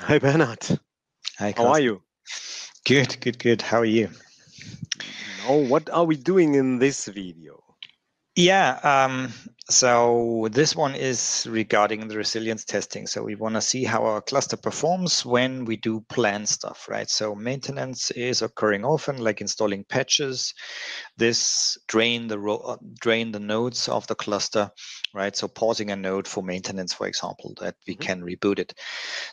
Hi, Bernard. Hi, How are you? Good, good, good. How are you? Now, what are we doing in this video? Yeah, um, so this one is regarding the resilience testing. So we want to see how our cluster performs when we do plan stuff, right? So maintenance is occurring often, like installing patches. This drain the uh, drain the nodes of the cluster, right? So pausing a node for maintenance, for example, that we mm -hmm. can reboot it.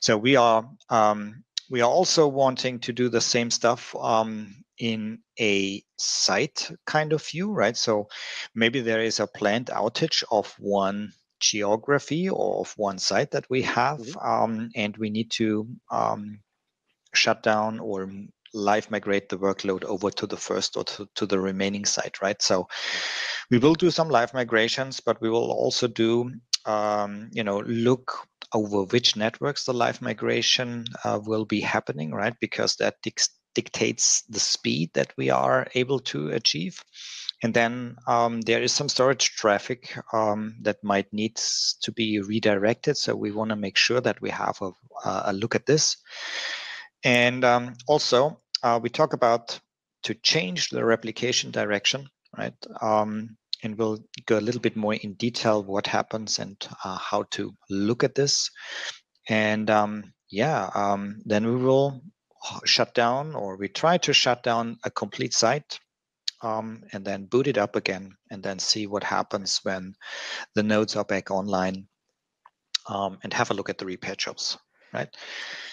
So we are um, we are also wanting to do the same stuff um, in a site kind of view, right? So maybe there is a planned outage of one geography or of one site that we have, mm -hmm. um, and we need to um, shut down or live migrate the workload over to the first or to, to the remaining site, right? So we will do some live migrations, but we will also do, um, you know, look over which networks the live migration uh, will be happening, right? Because that dictates the speed that we are able to achieve. And then um, there is some storage traffic um, that might need to be redirected. So we want to make sure that we have a, a look at this. And um, also, uh, we talk about to change the replication direction, right? Um, and we'll go a little bit more in detail what happens and uh, how to look at this. And um, yeah, um, then we will shut down or we try to shut down a complete site um, and then boot it up again and then see what happens when the nodes are back online um, and have a look at the repair jobs right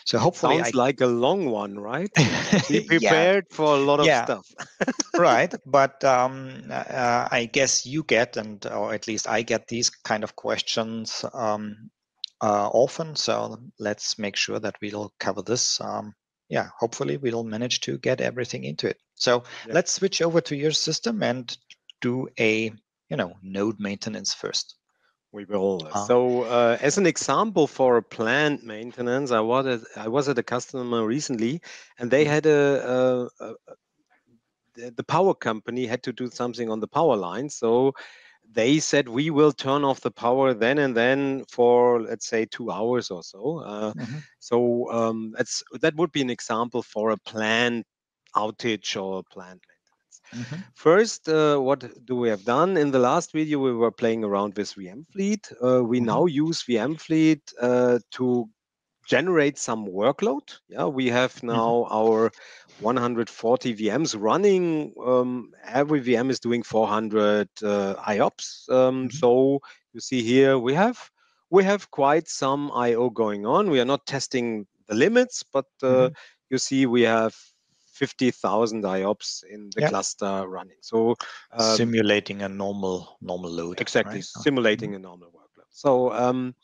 so hopefully sounds I... like a long one right be prepared yeah. for a lot of yeah. stuff right but um, uh, i guess you get and or at least i get these kind of questions um, uh, often so let's make sure that we'll cover this um, yeah, hopefully we'll manage to get everything into it. So yeah. let's switch over to your system and do a, you know, node maintenance first. We will. Uh, so, uh, as an example for a plant maintenance, I was at, I was at a customer recently, and they mm-hmm. had a, a, a the power company had to do something on the power line. So they said we will turn off the power then and then for let's say two hours or so. Uh, mm-hmm. So um, that's that would be an example for a planned outage or planned maintenance. Mm-hmm. First, uh, what do we have done? In the last video, we were playing around with VM Fleet. Uh, we mm-hmm. now use VM Fleet uh, to generate some workload. Yeah, we have mm-hmm. now our 140 VMs running. Um, every VM is doing 400 uh, IOPS. Um, mm-hmm. So you see here we have we have quite some IO going on. We are not testing the limits, but uh, mm-hmm. you see we have 50,000 IOPS in the yep. cluster running. So um, simulating a normal normal load. Exactly, right? simulating mm-hmm. a normal workload. So um,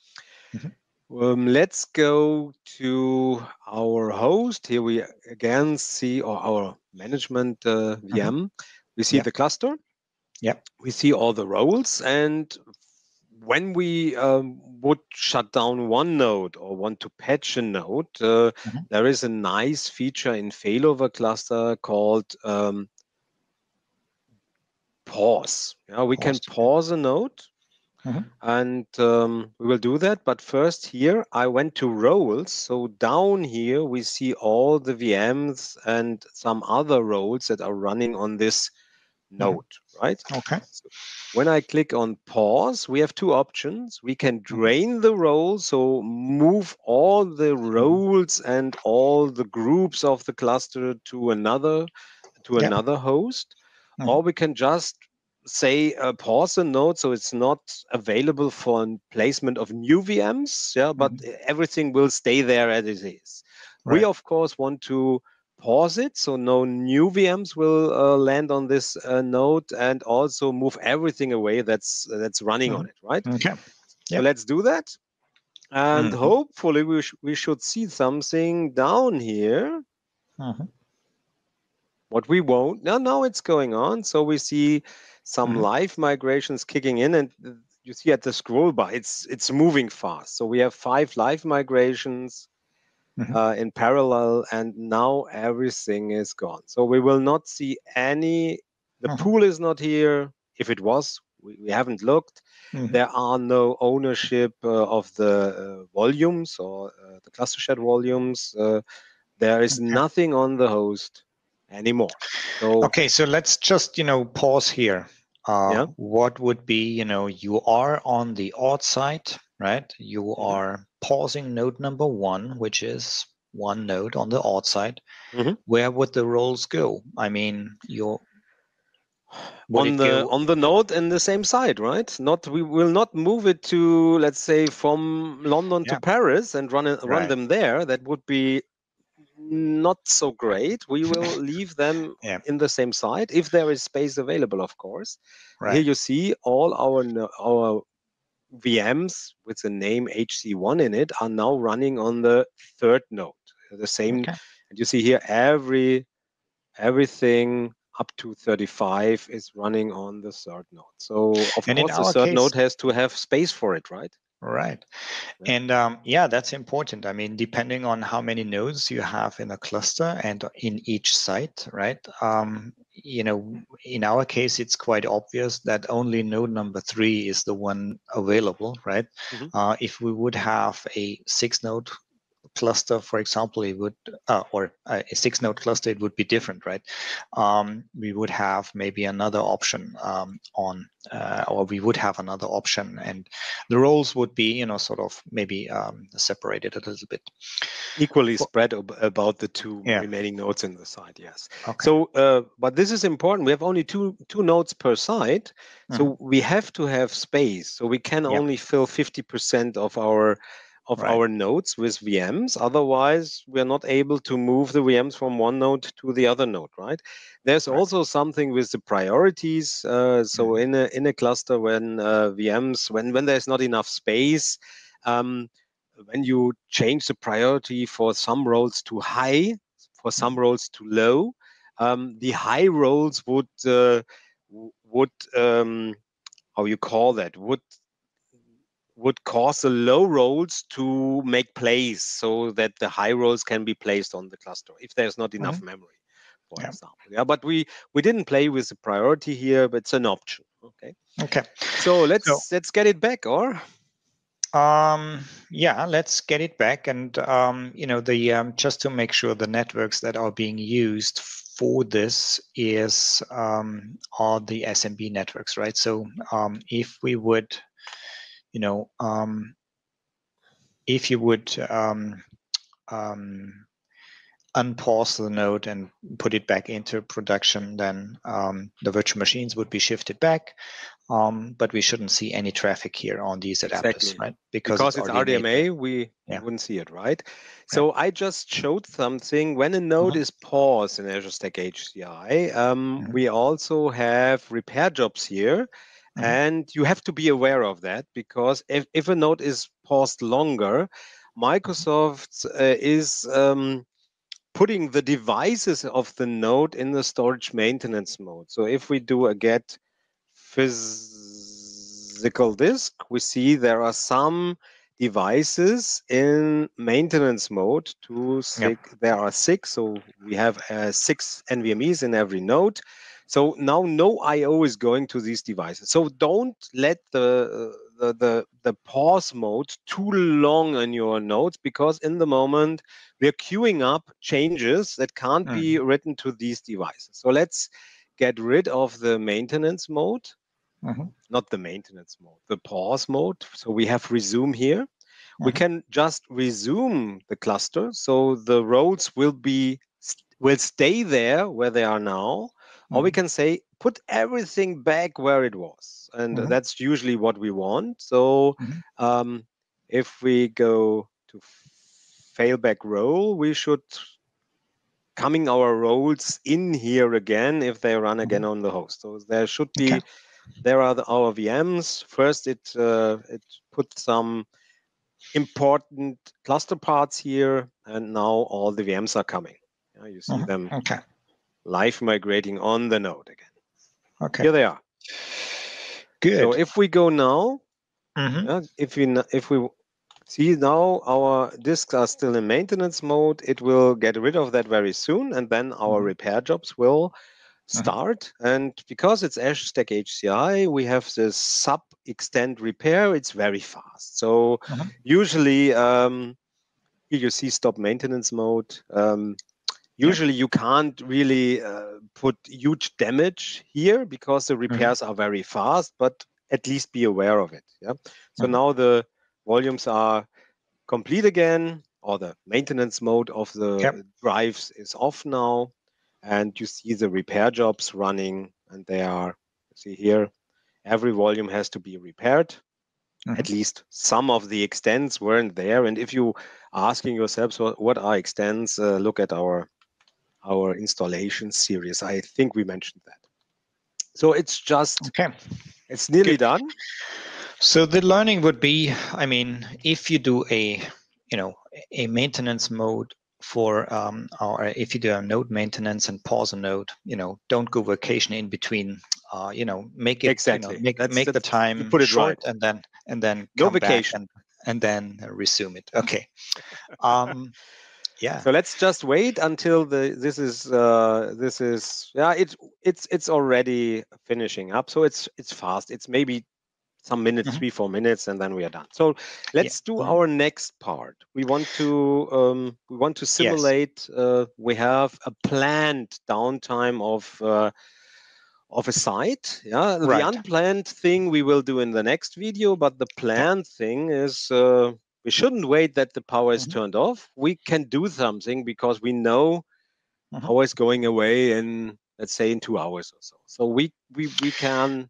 mm-hmm. Um, let's go to our host. Here we again see or our management uh, VM. Mm-hmm. We see the cluster. Yeah. We see all the roles. And when we um, would shut down one node or want to patch a node, uh, mm-hmm. there is a nice feature in failover cluster called um, pause. Yeah, we pause. can pause a node Mm-hmm. And um, we will do that. But first here, I went to roles. So down here, we see all the VMs and some other roles that are running on this mm-hmm. node, mm-hmm. right? Okay. So when I click on pause, we have two options. We can mm-hmm. drain the role, so move all the roles and all the groups of the cluster to another to yep. another host, mm-hmm. or we can just say uh, pause a node so it's not available for placement of new VMs, yeah, but mm-hmm. everything will stay there as it is. Right. We of course want to pause it so no new VMs will uh, land on this uh, node and also move everything away that's that's running mm-hmm. on it, right? Okay. So let's do that. And mm-hmm. hopefully we, sh- we should see something down here. Mm-hmm. What we won't. Now, now it's going on. So we see some mm-hmm. live migrations kicking in and you see at the scroll bar it's it's moving fast so we have five live migrations mm-hmm. uh, in parallel and now everything is gone so we will not see any the mm-hmm. pool is not here if it was we, we haven't looked Mm-hmm. There are no ownership uh, of the uh, volumes or uh, the cluster shared volumes. Uh, there is okay. nothing on the host anymore. So, okay, so let's just you know pause here. Uh, yeah. What would be you know you are on the odd side, right? You mm-hmm. are pausing node number one, which is one node on the odd side. Mm-hmm. Where would the roles go? I mean, you're on the go? on the node in the same side, right? Not we will not move it to let's say from London yeah. to Paris and run it, run right. them there. That would be not so great. We will leave them yeah. in the same site if there is space available, of course. Right. Here you see all our our VMs with the name HC1 in it are now running on the third node. The same, okay. and you see here every everything up to 35 is running on the third node. So of and course the third case, node has to have space for it, right? Right. And um, yeah, that's important. I mean, depending on how many nodes you have in a cluster and in each site, right? Um, you know, in our case, it's quite obvious that only node number three is the one available, right? Mm-hmm. Uh, if we would have a six node cluster, for example, it would, uh, or a six node cluster, it would be different, right? Um, we would have maybe another option um, on, uh, or we would have another option, and the roles would be, you know, sort of maybe um, separated a little bit. Equally well, spread ab- about the two yeah. remaining nodes in the site, yes. Okay. So, uh, but this is important. We have only two two nodes per site, so mm-hmm. we have to have space. So we can only fill 50% of our of right. our nodes with VMs. Otherwise, we're not able to move the VMs from one node to the other node, right? There's right. also something with the priorities. Uh, so mm-hmm. in a in a cluster, when uh, VMs when when there's not enough space, um, when you change the priority for some roles to high, for some mm-hmm. roles to low, um, the high roles would uh, would um, how you call that would would cause the low roles to make plays so that the high roles can be placed on the cluster if there's not enough mm-hmm. memory for yeah. example. Yeah but we we didn't play with the priority here but it's an option okay? Okay. So let's so, let's get it back or? Um yeah let's get it back and um you know the um just to make sure the networks that are being used for this is um are the smb networks right? So um if we would you know, um, if you would um, um, unpause the node and put it back into production, then um, the virtual machines would be shifted back. Um, but we shouldn't see any traffic here on these adapters, exactly. right? Because, because it's, RDMA, RDMA we yeah. wouldn't see it, right? So yeah. I just showed something. When a node mm-hmm. is paused in Azure Stack HCI, um, mm-hmm. we also have repair jobs here Mm-hmm. And you have to be aware of that because if, if a node is paused longer, Microsoft uh, is um, putting the devices of the node in the storage maintenance mode. So if we do a get physical disk, we see there are some devices in maintenance mode. Two, six, yep. There are six, so we have uh, six NVMEs in every node. So now no I/O is going to these devices. So don't let the the the, the pause mode too long on your nodes because in the moment we're queuing up changes that can't mm. be written to these devices. So let's get rid of the maintenance mode. Mm-hmm. Not the maintenance mode, the pause mode. So we have resume here. Mm-hmm. We can just resume the cluster. So the roles will be will stay there where they are now mm-hmm. Or we mm-hmm. can say put everything back where it was and mm-hmm. that's usually what we want so mm-hmm. um, if we go to failback role we should coming our roles in here again if they run again mm-hmm. on the host so there should be okay. there are the, our vms first it uh, it put some important cluster parts here and now all the vms are coming yeah, you see mm-hmm. them okay live migrating on the node again. Okay. Here they are. Good. So if we go now, mm-hmm. uh, if we if we see now our disks are still in maintenance mode, it will get rid of that very soon, and then our mm-hmm. repair jobs will start. Mm-hmm. And because it's Azure Stack HCI, we have this sub extent repair. It's very fast. So mm-hmm. usually, um, you see stop maintenance mode. Um, usually, you can't really uh, put huge damage here because the mm-hmm. repairs mm-hmm. are very fast, but at least be aware of it. Yeah. So mm-hmm. now the volumes are complete again, or the maintenance mode of the yep. drives is off now and you see the repair jobs running and they are see here every volume has to be repaired mm-hmm. at least some of the extents weren't there and if you asking yourselves what, what are extents uh, look at our our installation series i think we mentioned that so it's just okay it's nearly Good. done so the learning would be i mean if you do a you know a maintenance mode for um, or if you do a node maintenance and pause a node, you know, don't go vacation in between. Uh, you know, make it exactly you know, make that's, make that's, the time put it short right. and then and then no vacation and, and then resume it. Okay. Um, yeah. So let's just wait until the this is uh, this is yeah it's it's it's already finishing up. So it's it's fast. It's maybe some minutes, mm-hmm. three, four minutes, and then we are done. So let's yeah. do our next part. We want to um, we want to simulate. Yes. Uh, we have a planned downtime of uh, of a site. Yeah, right. the unplanned thing we will do in the next video, but the planned thing is. Uh, we shouldn't wait that the power is mm-hmm. turned off. We can do something because we know mm-hmm. power is going away in let's say in two hours or so. So we we we can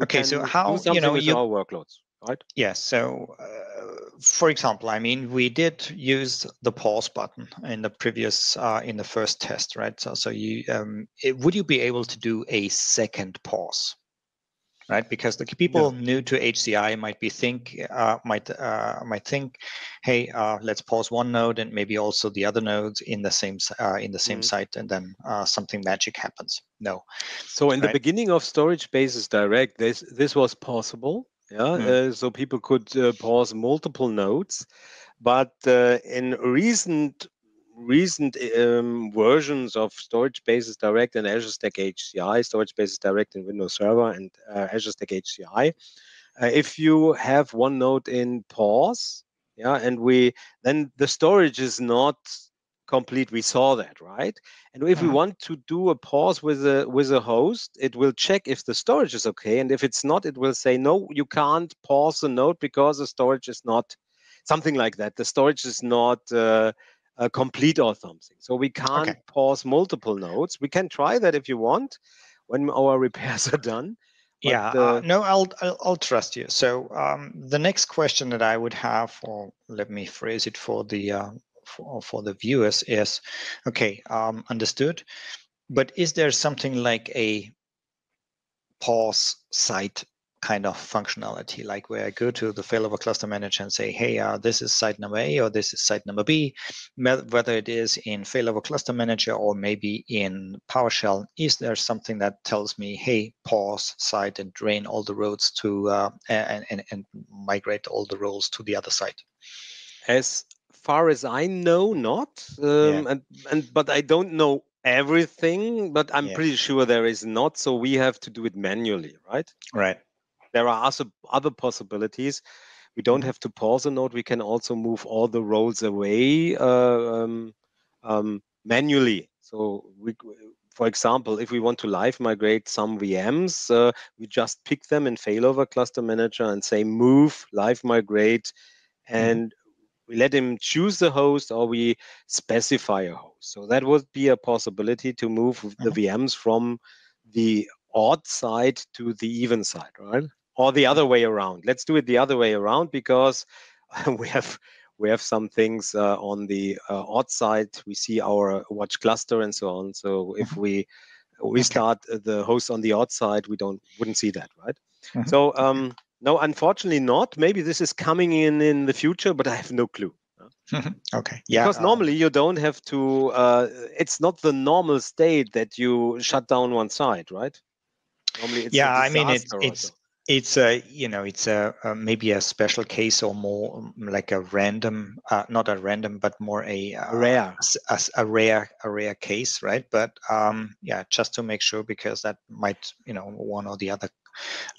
okay so how you know you our workloads right yes yeah, so uh, for example i mean we did use the pause button in the previous uh, in the first test right so so you um, it, would you be able to do a second pause right? Because the people new to HCI might be think uh, might uh, might think, hey, uh, let's pause one node and maybe also the other nodes in the same uh, in the same mm-hmm. site, and then uh, something magic happens. No. So in right? the beginning of Storage Spaces Direct, this this was possible. Yeah, mm-hmm. so people could pause multiple nodes, but in recent recent um, versions of Storage Spaces Direct and Azure Stack HCI, Storage Spaces Direct in Windows Server and uh, Azure Stack HCI. Uh, if you have one node in pause, yeah, and we then the storage is not complete. We saw that, right? And if we mm-hmm. want to do a pause with a with a host, it will check if the storage is okay, and if it's not, it will say no, you can't pause the node because the storage is not something like that. The storage is not uh, uh, complete or something. So we can't okay. pause multiple nodes. We can try that if you want when our repairs are done. yeah, uh, no, I'll, I'll, I'll trust you. So um, the next question that I would have, or let me phrase it for the uh, for, for the viewers, is okay, um, understood. But is there something like a pause site kind of functionality, like where I go to the failover cluster manager and say, hey, uh, this is site number A or this is site number B, whether it is in failover cluster manager or maybe in PowerShell, is there something that tells me, hey, pause site and drain all the roads to uh, and, and, and migrate all the roles to the other site? As far as I know, not. Um, yeah. and, and but I don't know everything, but I'm yeah. pretty sure there is not. So we have to do it manually, right? Right there are also other possibilities. We don't mm-hmm. have to pause a node. We can also move all the roles away uh, um, um, manually. So we, for example, if we want to live migrate some VMs, uh, we just pick them in failover cluster manager and say move, live migrate, mm-hmm. and mm-hmm. we let him choose the host or we specify a host. So that would be a possibility to move mm-hmm. the VMs from the odd side to the even side, right? Or the other way around. Let's do it the other way around because we have we have some things uh, on the uh, odd side. We see our watch cluster and so on. So if mm-hmm. we we start the host on the odd side, we don't wouldn't see that, right? Mm-hmm. So um, no, unfortunately not. Maybe this is coming in in the future, but I have no clue. okay. Yeah. Because normally you don't have to. Uh, it's not the normal state that you shut down one side, right? Normally, it's yeah. I mean, it's it's it's a you know it's a, a, maybe a special case or more um, like a random uh, not a random but more a, uh, rare. a, a, rare a rare case right? But um yeah just to make sure because that might you know one or the other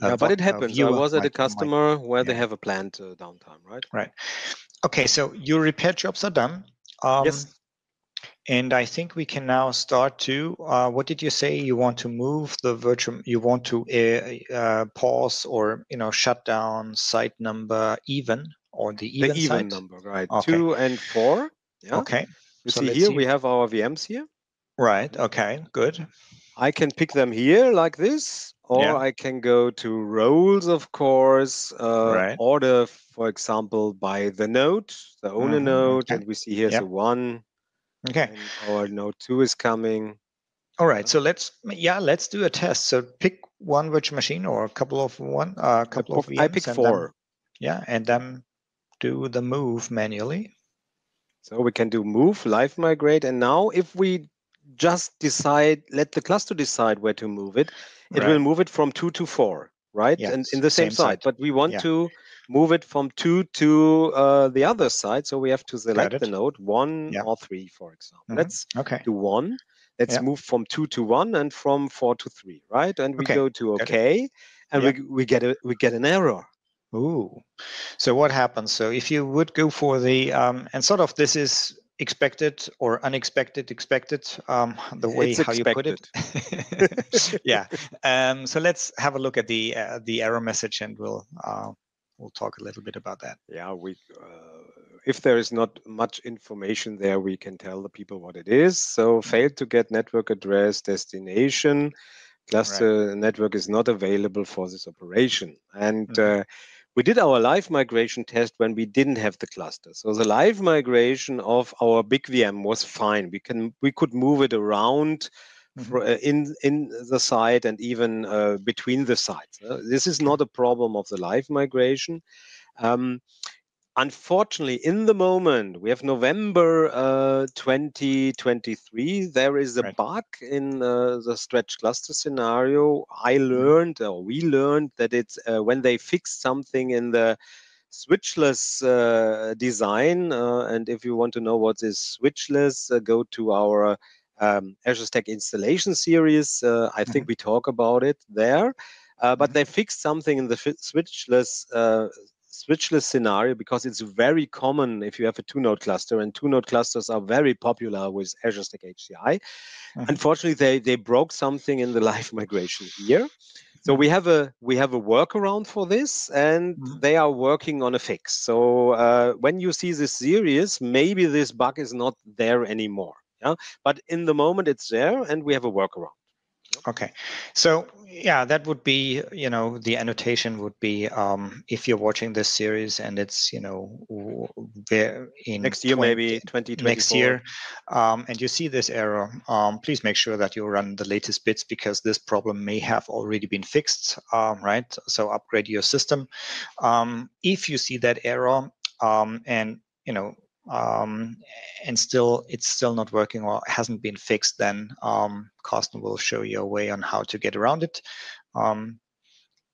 uh, yeah, but it happens. i was at a customer might, where yeah. they have a planned uh, downtime right? Right. Okay so your repair jobs are done. Um, yes and I think we can now start to, uh, what did you say? You want to move the virtual, you want to uh, uh, pause or, you know, shut down site number even or the even The even site? number, right. Okay. Two and four. Yeah. Okay. You so see here, see. we have our VMs here. Right. Okay. Good. I can pick them here like this, or yeah. I can go to roles, of course, uh, right. order, for example, by the node, the owner mm -hmm. node, okay. and we see here's yep. a one, Okay. Our node two is coming. All right. So let's yeah let's do a test. So pick one virtual machine or a couple of one a uh, couple of VMs I pick four. Then, yeah, and then do the move manually. So we can do move, live migrate, and now if we just decide, let the cluster decide where to move it, it right. will move it from two to four, right? Yes, and in the same, same side. But we want yeah. to move it from two to uh, the other side. So we have to select the node one yeah. or three, for example. Mm -hmm. Let's okay. do one. Let's yeah. move from two to one and from four to three, right? And we okay. go to OK, and yeah. we, we get a we get an error. Ooh. So what happens? So if you would go for the um, and sort of this is expected or unexpected expected um, the way it's how expected. you put it yeah um, so let's have a look at the uh, the error message and we'll uh, we'll talk a little bit about that. Yeah, we uh, if there is not much information there, we can tell the people what it is. So mm-hmm. failed to get network address destination cluster right. network is not available for this operation. And mm-hmm. uh, we did our live migration test when we didn't have the cluster. So the live migration of our big VM was fine. We can we could move it around. Uh, in in the site and even uh, between the sites. Uh, this is not a problem of the live migration. Um, unfortunately, in the moment, we have November uh, 2023, there is a right. bug in uh, the stretch cluster scenario. I mm-hmm. learned, or we learned, that it's uh, when they fix something in the switchless uh, design. Uh, and if you want to know what is switchless, uh, go to our um, Azure Stack installation series. Uh, I think mm-hmm. we talk about it there. Uh, but mm-hmm. they fixed something in the switchless uh, switchless scenario because it's very common if you have a two-node cluster, and two-node clusters are very popular with Azure Stack HCI. Mm-hmm. Unfortunately, they they broke something in the live migration here. So we have a we have a workaround for this, and they are working on a fix. So uh, when you see this series, maybe this bug is not there anymore. Yeah, but in the moment it's there, and we have a workaround. Okay, so yeah, that would be you know the annotation would be um, if you're watching this series and it's you know in next year 20, maybe 2024 next year, um, and you see this error, um, please make sure that you run the latest bits because this problem may have already been fixed, um, right? So upgrade your system. Um, if you see that error um, and you know um, and still it's still not working or hasn't been fixed, then um, Carsten will show you a way on how to get around it. Um,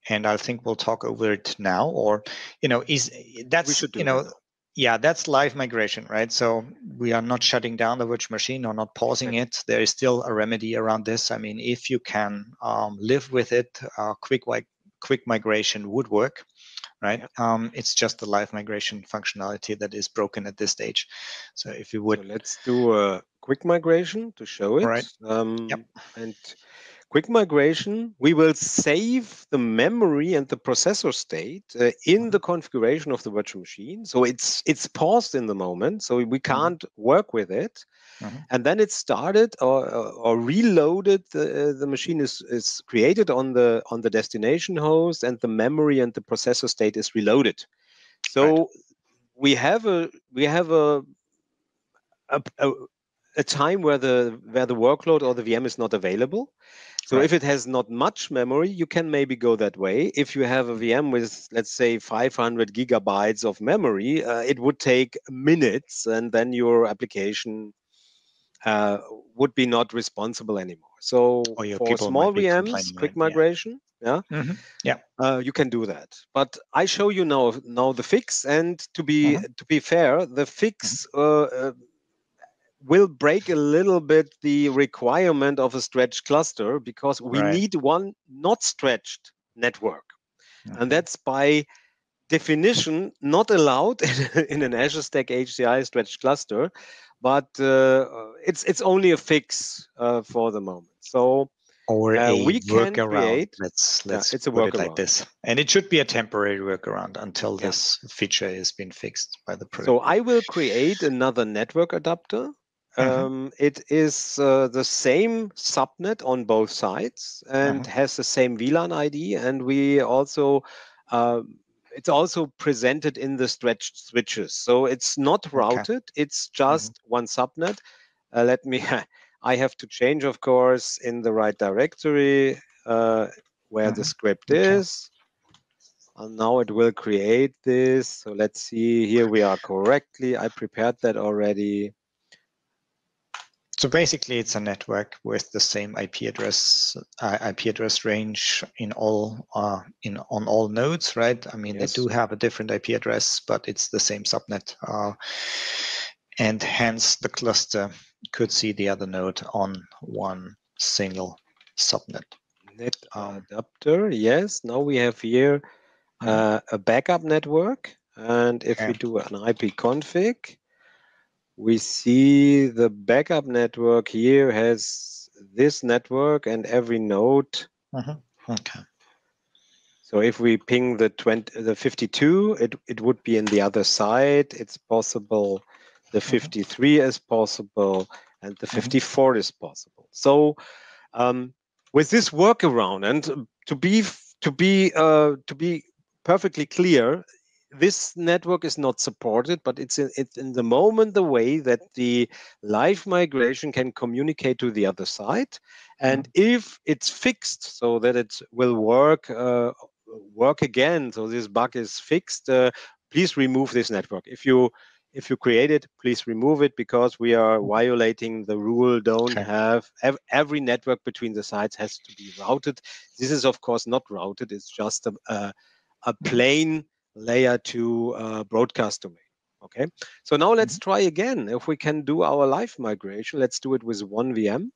and I think we'll talk over it now. Or, you know, is that's you know, that. yeah, that's live migration, right? So we are not shutting down the virtual machine or not pausing okay. it. There is still a remedy around this. I mean, if you can um, live with it, uh, quick like quick migration would work right? Um, it's just the live migration functionality that is broken at this stage. So if you would, so let's do a quick migration to show it. Right. Um, yep. And quick migration, we will save the memory and the processor state uh, in mm-hmm. the configuration of the virtual machine. So it's it's paused in the moment, so we mm-hmm. can't work with it. Mm-hmm. And then it started or, or reloaded. The, the machine is, is created on the on the destination host, and the memory and the processor state is reloaded. So right. we have a we have a, a, a a time where the where the workload or the VM is not available. So right. if it has not much memory, you can maybe go that way. If you have a VM with, let's say, 500 gigabytes of memory, uh, it would take minutes, and then your application uh, would be not responsible anymore. So for small VMs, quick migration, yeah mm-hmm. yeah uh, you can do that but i show you now now the fix and to be uh-huh. to be fair the fix mm-hmm. uh, uh, will break a little bit the requirement of a stretched cluster because we right. need one not stretched network mm-hmm. and that's by definition not allowed in an azure stack hci stretched cluster but uh, it's it's only a fix uh, for the moment so or uh, a we workaround. Create, let's let's yeah, it's a put it like this, and it should be a temporary workaround until yeah. this feature has been fixed by the product. So I will create another network adapter. Mm-hmm. Um, it is uh, the same subnet on both sides and mm-hmm. has the same VLAN ID, and we also uh, it's also presented in the stretched switches. So it's not routed; okay. it's mm-hmm. just mm-hmm. one subnet. Uh, let me I have to change, of course, in the right directory uh, where mm -hmm. the mm-hmm. script okay. is. And now it will create this. So let's see, here we are correctly. I prepared that already. So basically, it's a network with the same IP address uh, IP address range in all uh, in on all nodes, right? I mean, yes. they do have a different IP address, but it's the same subnet, uh, and hence the cluster could see the other node on one single subnet. Net um, adapter, yes. Now we have here mm-hmm. uh, a backup network. And if we do an IP config, we see the backup network here has this network and every node. Mm-hmm. Okay. So if we ping the 20, the 52, it, it would be in the other side. It's possible the mm-hmm. 53 is possible, and the mm-hmm. 54 is possible. So um, with this workaround, and to be to be uh, to be perfectly clear, this network is not supported, but it's in, it's in the moment the way that the live migration can communicate to the other side. And mm-hmm. if it's fixed so that it will work uh, work again, so this bug is fixed, uh, please remove this network. If you if you create it, please remove it because we are mm-hmm. violating the rule. Don't okay. have every network between the sites has to be routed. This is of course not routed. It's just a, a, a plain layer 2 uh, broadcast domain. Okay. So now let's mm-hmm. try again. If we can do our live migration, let's do it with one VM.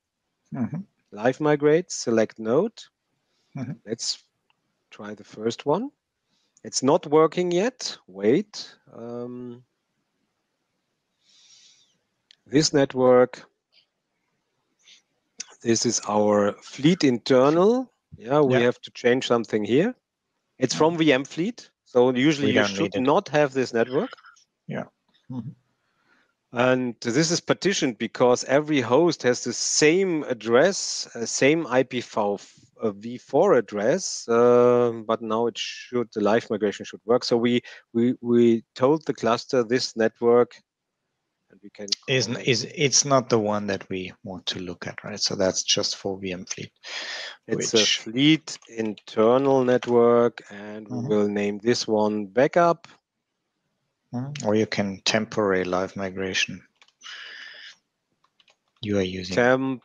Mm-hmm. Live migrate, select node. Mm-hmm. Let's try the first one. It's not working yet. Wait. Um, this network. This is our fleet internal. Yeah, we yeah. have to change something here. It's from VM fleet. So usually we you should not have this network. Yeah. Mm -hmm. And this is partitioned because every host has the same address, uh, same IPv4 uh, address, uh, but now it should the live migration should work. So we we we told the cluster this network we can is is it's not the one that we want to look at right so that's just for vm fleet it's which... a fleet internal network and mm-hmm. we will name this one backup mm-hmm. or you can temporary live migration you are using temp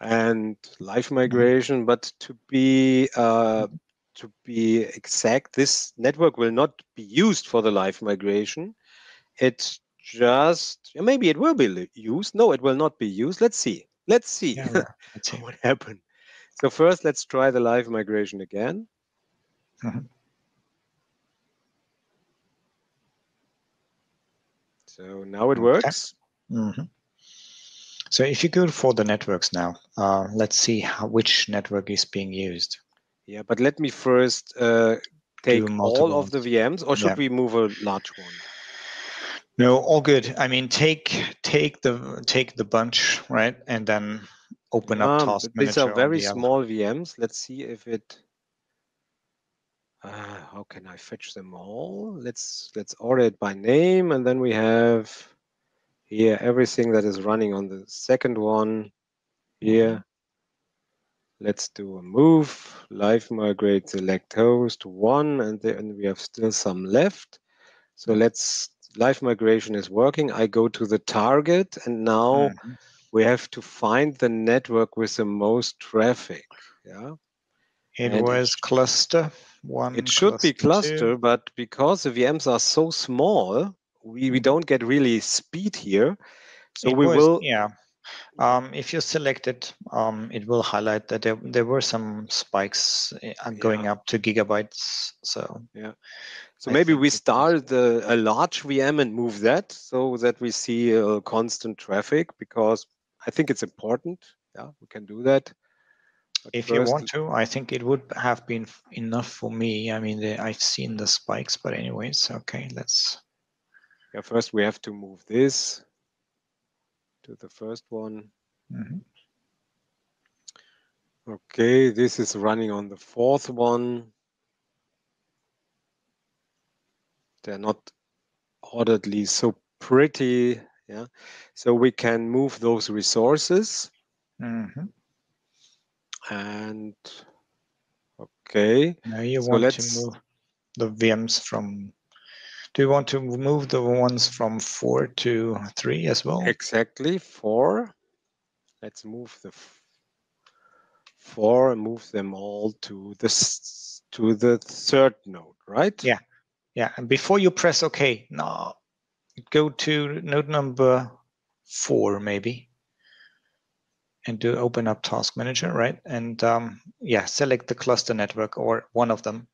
and live migration mm-hmm. but to be uh, to be exact, this network will not be used for the live migration. It's just maybe it will be used. No, it will not be used. Let's see. Let's see, yeah, let's see. what happened. So first, let's try the live migration again. Mm-hmm. So now it works. Mm-hmm. So if you go for the networks now, uh, let's see how, which network is being used. Yeah, but let me first uh, take all of the VMs, or should yeah. we move a large one? No, all good. I mean, take take the take the bunch, right, and then open up um, task These are very small VMs. Let's see if it. Uh, how can I fetch them all? Let's let's order it by name, and then we have here everything that is running on the second one here Let's do a move, live migrate, select host one, and then we have still some left. So let's, live migration is working. I go to the target and now mm -hmm. we have to find the network with the most traffic. Yeah. It and was cluster one. It should cluster be cluster, two. but because the VMs are so small, we, we don't get really speed here. So it we was, will. Yeah. Um, if you select it, um, it will highlight that there, there were some spikes eh, going yeah. up to gigabytes. So yeah. So I maybe we start the, a large VM and move that so that we see a constant traffic because I think it's important. Yeah, we can do that. But if you want to, I think it would have been enough for me. I mean, the, I've seen the spikes, but anyways, okay, let's. Yeah, first we have to move this to the first one. Mm -hmm. Okay, this is running on the fourth one. They're not orderly so pretty. Yeah, so we can move those resources. Mm -hmm. And okay. Now you so want to move the VMs from do you want to move the ones from four to three as well? Exactly, four. Let's move the four and move them all to this to the third node, right? Yeah, yeah. And before you press OK, now go to node number four, maybe, and do open up Task Manager, right? And um, yeah, select the cluster network or one of them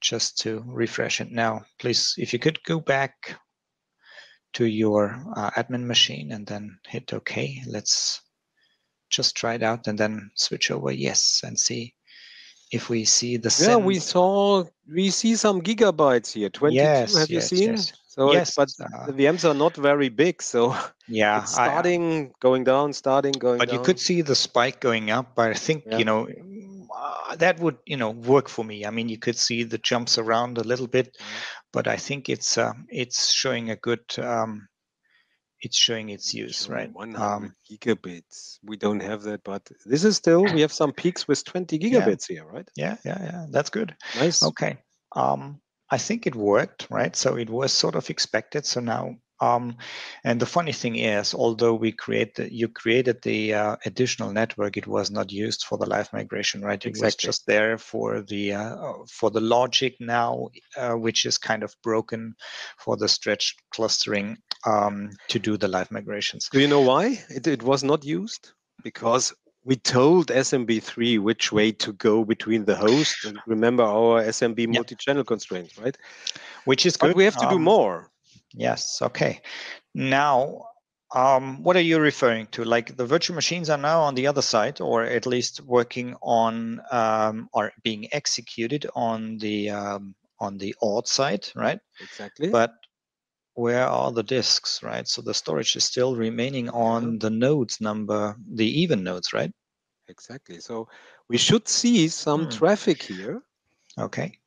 just to refresh it now. Please, if you could go back to your uh, admin machine and then hit OK. Let's just try it out and then switch over yes and see if we see the yeah we saw we see some gigabytes here 22 yes, have yes, you seen yes. so yes, but uh, the vms are not very big so yeah starting I, going down starting going but down. you could see the spike going up but i think yeah. you know uh, that would you know work for me. I mean, you could see the jumps around a little bit, mm-hmm. but I think it's uh, it's showing a good um, it's showing its use, right? 100 um, gigabits. We don't have that, but this is still we have some peaks with 20 gigabits yeah. here, right? Yeah, yeah, yeah. That's good. Nice. Okay. Um, I think it worked, right? So it was sort of expected. So now um, and the funny thing is, although we created, you created the uh, additional network, it was not used for the live migration, right? It exactly. was just there for the uh, for the logic now, uh, which is kind of broken for the stretched clustering um, to do the live migrations. Do you know why it, it was not used? Because we told SMB3 which way to go between the host and remember our SMB multi-channel constraints, right? Which is good. But we have to um, do more. Yes. Okay. Now, um, what are you referring to? Like the virtual machines are now on the other side, or at least working on um, or being executed on the um, on the odd side, right? Exactly. But where are the disks, right? So the storage is still remaining on the nodes number, the even nodes, right? Exactly. So we should see some hmm. traffic here. Okay.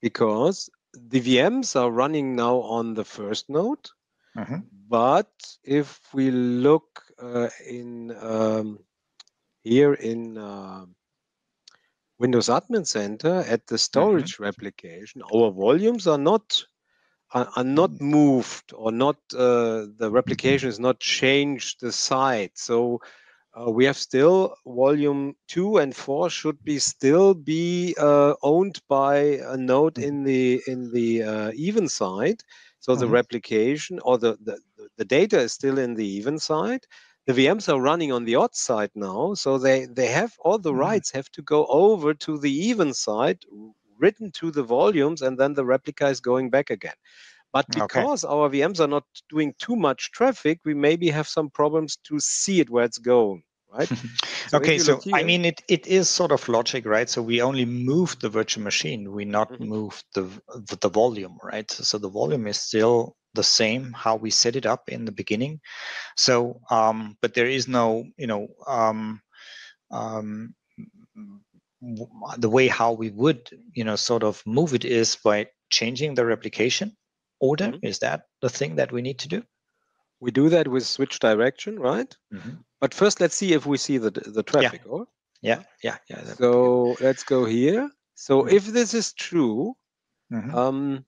Because the VMs are running now on the first node, mm-hmm. but if we look uh, in um, here in uh, Windows Admin Center at the storage mm-hmm. replication, our volumes are not are, are not mm. moved or not uh, the replication is not changed the site. So uh, we have still volume two and four should be still be uh, owned by a node mm-hmm. in the in the uh, even side. So mm-hmm. the replication or the, the the data is still in the even side. The VMs are running on the odd side now, so they they have all the mm-hmm. writes have to go over to the even side, written to the volumes, and then the replica is going back again. But because okay. our VMs are not doing too much traffic, we maybe have some problems to see it where it's going right? so okay, so here, I mean, it, it is sort of logic, right? So we only move the virtual machine, we not mm-hmm. moved the the volume, right? So the volume is still the same how we set it up in the beginning. So, um, but there is no, you know, um, um, the way how we would, you know, sort of move it is by changing the replication order. Mm-hmm. Is that the thing that we need to do? We do that with switch direction, right? Mm-hmm. But first, let's see if we see the the traffic. Yeah, or? yeah, yeah. yeah so let's go here. So mm-hmm. if this is true, mm-hmm. um,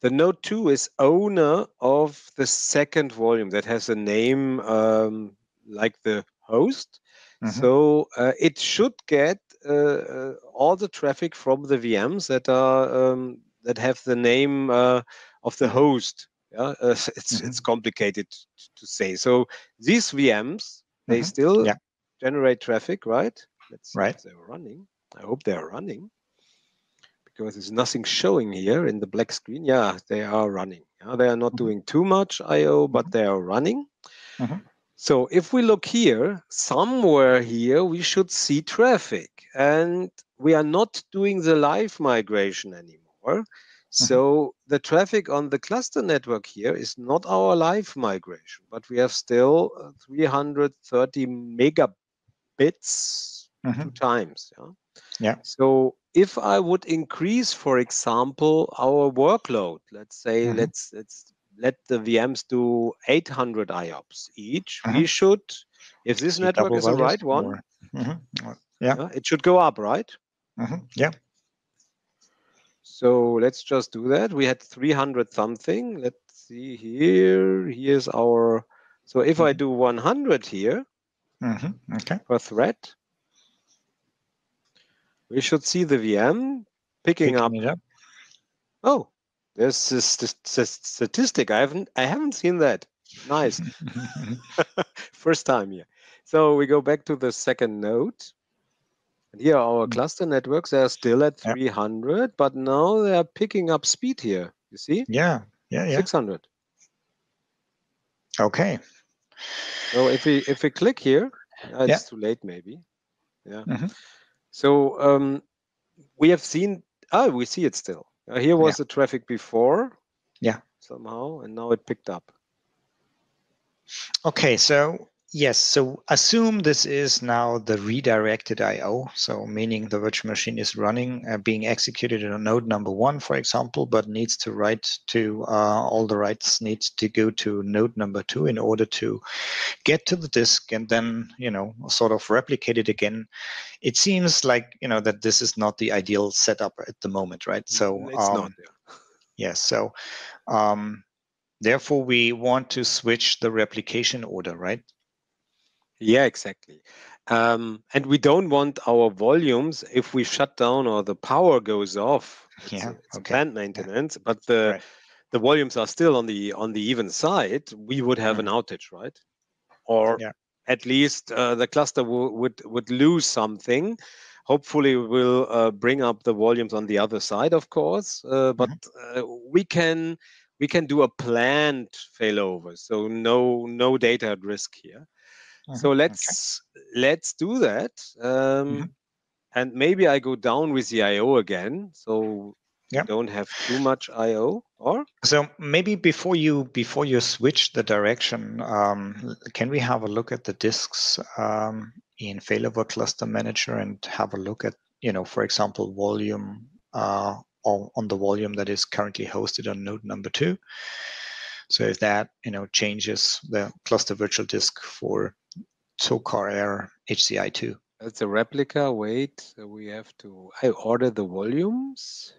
the node two is owner of the second volume that has a name. Um, like the host. Mm-hmm. So uh, it should get uh, uh, all the traffic from the VMs that are um, that have the name uh, of the host. Yeah, uh, it's mm-hmm. it's complicated to say. So these VMs they mm-hmm. still yeah. generate traffic, right? Let's see right. if they're running. I hope they're running because there's nothing showing here in the black screen. Yeah, they are running. Yeah, they are not mm-hmm. doing too much I/O, but mm-hmm. they are running. Mm-hmm. So if we look here, somewhere here, we should see traffic. And we are not doing the live migration anymore. So mm-hmm. the traffic on the cluster network here is not our live migration, but we have still uh, 330 megabits mm-hmm. two times. Yeah. Yeah. So if I would increase, for example, our workload, let's say mm-hmm. let's let's let the VMs do 800 IOPS each, mm-hmm. we should, if this network is the right one, mm-hmm. yeah, it should go up, right? Mm-hmm. Yeah. So let's just do that. We had 300 something. Let's see here. Here's our. So if I mm-hmm. do 100 here mm-hmm. okay. per thread, we should see the VM picking, picking up. up. Oh, there's this, this, this, statistic. I haven't I haven't seen that. Nice. First time here. So we go back to the second node. And here our mm. cluster networks are still at 300, yeah. but now they are picking up speed here. You see? Yeah, yeah, yeah. 600. Okay. So if we if we click here, uh, it's yeah. too late maybe. Yeah. Mm-hmm. So um, we have seen, oh, we see it still. Uh, here was yeah. the traffic before. Yeah. Somehow, and now it picked up. Okay, so Yes, so assume this is now the redirected I/O, so meaning the virtual machine is running, uh, being executed on node number one, for example, but needs to write to uh, all the writes need to go to node number two in order to get to the disk and then you know sort of replicate it again. It seems like you know that this is not the ideal setup at the moment, right? So it's um, not. Yeah. Yes, so. Um, therefore, we want to switch the replication order, right? Yeah, exactly. Um, and we don't want our volumes if we shut down or the power goes off. It's, yeah, it's okay. plant maintenance, yeah. but the right. the volumes are still on the on the even side. We would have mm. an outage, right? Or yeah. at least uh, the cluster would would lose something. Hopefully, we'll uh, bring up the volumes on the other side, of course. Uh, but mm-hmm. we can we can do a planned failover, so no no data at risk here. So mm-hmm. let's okay. let's do that. Um, mm-hmm. And maybe I go down with the I/O again, so yeah. don't have too much I/O. Or so maybe before you before you switch the direction, um, can we have a look at the disks um, in failover cluster manager and have a look at you know for example volume uh, on the volume that is currently hosted on node number two. So if that you know changes the cluster virtual disk for Tokar Air HCI2. That's a replica. Wait, so we have to. I order the volumes.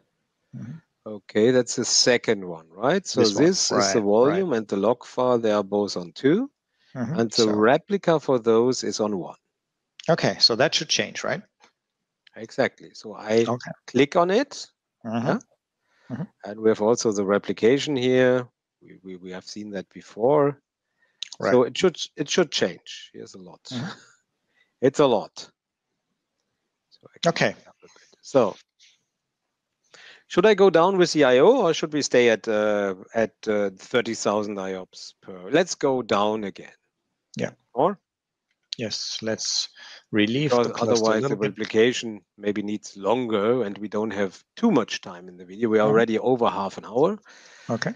Mm-hmm. Okay, that's the second one, right? So this, this is the volume right. and the log file. They are both on 2 mm-hmm. and the so. replica for those is on one. Okay, so that should change, right? Exactly. So I okay. click on it, mm-hmm. yeah? Mm-hmm. and we have also the replication here. We, we, we have seen that before. Right. So it should it should change. Here's a lot. Mm-hmm. It's a lot. So okay. So should I go down with the IO or should we stay at uh, at uh, 30,000 IOPS per? Let's go down again. Yeah. Or? Yes, let's relieve because otherwise the replication maybe needs longer and we don't have too much time in the video. We're mm-hmm. already over half an hour. Okay.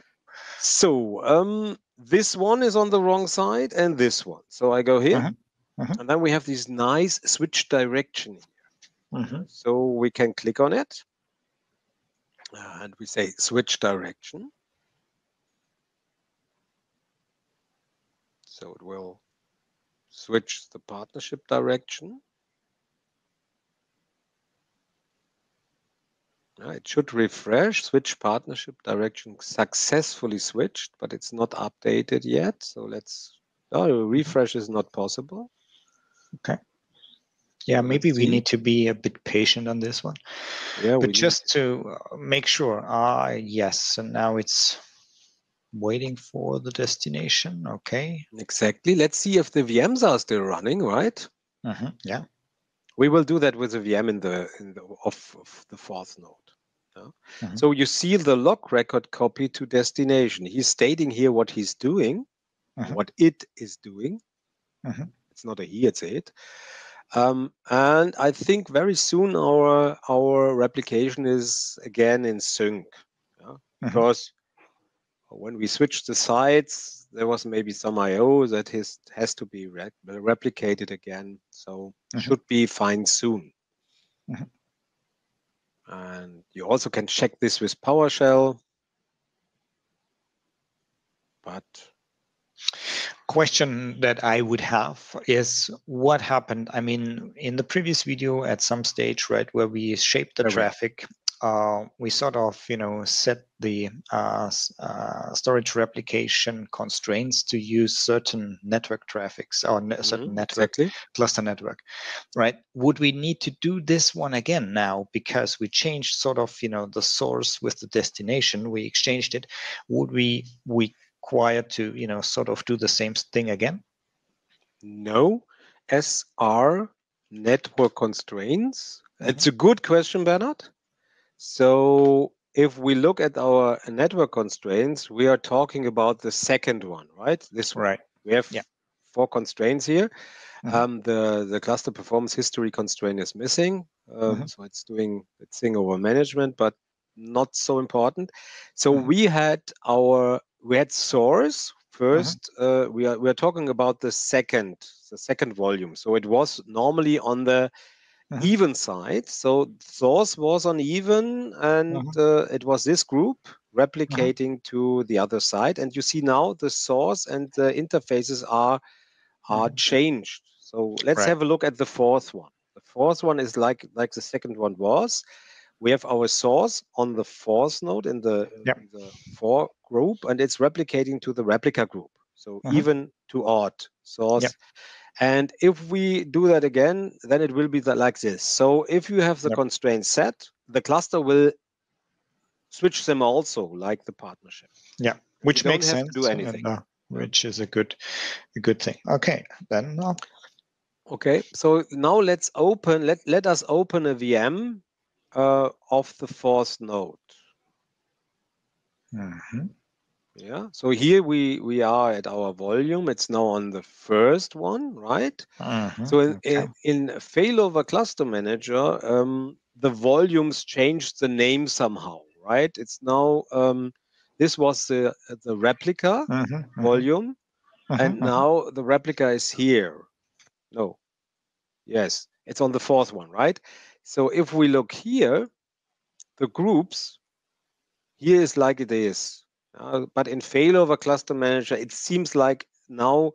So um, this one is on the wrong side and this one. So I go here. Uh-huh. Uh-huh. And then we have this nice switch direction here. Uh-huh. So we can click on it. Uh, and we say switch direction. So it will switch the partnership direction. It should refresh, switch partnership direction successfully switched, but it's not updated yet. So let's Oh, refresh is not possible. Okay. Yeah, maybe we need to be a bit patient on this one. Yeah, but just to uh, make sure. Ah, yes. And now it's waiting for the destination. Okay. Exactly. Let's see if the VMs are still running, right? Mm-hmm. Yeah. We will do that with a VM in the in the off of the fourth node. Yeah? Mm-hmm. So you see the log record copy to destination. He's stating here what he's doing, mm-hmm. what it is doing. Mm-hmm. It's not a he, it's a it. Um, and I think very soon our our replication is again in sync, yeah? Mm-hmm. because when we switch the sites, there was maybe some I/O that has has to be re- replicated again. So mm-hmm. should be fine soon. Mm-hmm. And you also can check this with PowerShell. But question that I would have is what happened? I mean, in the previous video at some stage, right, where we shaped the traffic, uh, we sort of, you know, set the uh, uh, storage replication constraints to use certain network traffics or ne- certain mm-hmm, network exactly. cluster network, right? Would we need to do this one again now because we changed sort of, you know, the source with the destination? We exchanged it. Would we require to, you know, sort of do the same thing again? No, SR network constraints. Mm-hmm. It's a good question, Bernard. So if we look at our network constraints, we are talking about the second one, right? This one. Right. We have yeah. four constraints here. Mm-hmm. Um, the the cluster performance history constraint is missing, um, mm-hmm. so it's doing its thing over management, but not so important. So mm-hmm. we had our we had source 1st uh-huh. uh, we are we are talking about the second the second volume. So it was normally on the uh-huh. even side. So source was on even, and uh-huh. uh, it was this group replicating to the other side. And you see now the source and the interfaces are are changed. So let's right. have a look at the fourth one. The fourth one is like like the second one was we have our source on the fourth node in the, yep. in the for group, and it's replicating to the replica group. So uh-huh. even to odd source. Yep. And if we do that again, then it will be the, like this. So if you have the yep. constraint set, the cluster will switch them also, like the partnership. Yeah, which makes sense. do anything. And, uh, which is a good, a good thing. Okay, then. Uh... Okay, so now let's open. Let let us open a VM uh, of the fourth node. Mm-hmm. Yeah. So here we we are at our volume. It's now on the first one, right? Mm-hmm. So in, okay. in, in failover cluster manager, um, the volumes changed the name somehow, right? It's now um, this was the the replica mm-hmm. mm-hmm. volume, and mm-hmm. now the replica is here. No. Yes, it's on the fourth one, right? So if we look here, the groups, here is like it is. Uh, but in failover cluster manager, it seems like now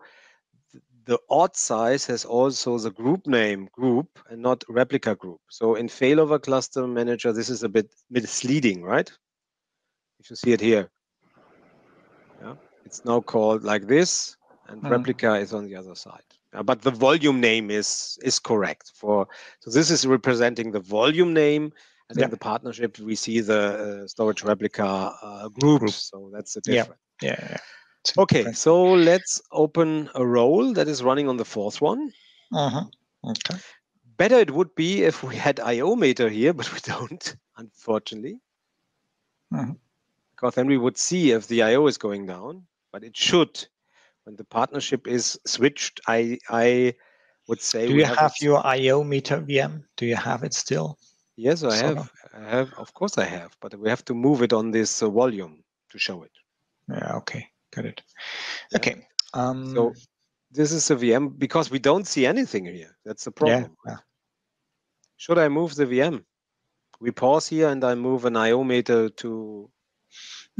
the odd size has also the group name group and not replica group. So in failover cluster manager, this is a bit misleading, right? If you see it here. Yeah, it's now called like this, and mm. replica is on the other side. Uh, but the volume name is is correct for so this is representing the volume name and yeah. the partnership we see the uh, storage replica uh, groups Group. so that's the difference yeah, yeah, yeah. okay different. so let's open a role that is running on the fourth one uh-huh. okay better it would be if we had io meter here but we don't unfortunately uh-huh. because then we would see if the io is going down but it should when the partnership is switched, I I would say. Do you have, have your IO meter VM? Do you have it still? Yes, I have. I have. Of course, I have. But we have to move it on this uh, volume to show it. Yeah. Okay. Got it. Okay. Um, so this is a VM because we don't see anything here. That's the problem. Yeah. Should I move the VM? We pause here and I move an IO meter to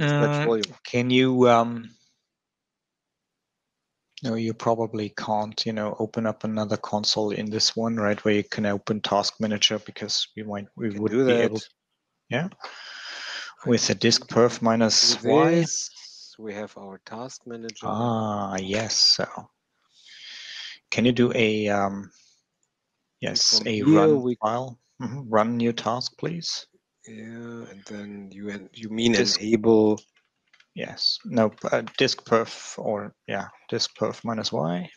uh, volume. Can you um, no, you probably can't, you know, open up another console in this one, right? Where you can open Task Manager because we might we would be that. able, yeah, with a disk perf minus y. We have our Task Manager. Ah, yes. So can you do a um, yes a run we... file? Mm -hmm. Run new task, please. Yeah, and then you you mean disk, enable? Yes. No. Uh, disk perf or yeah, disk perf minus y.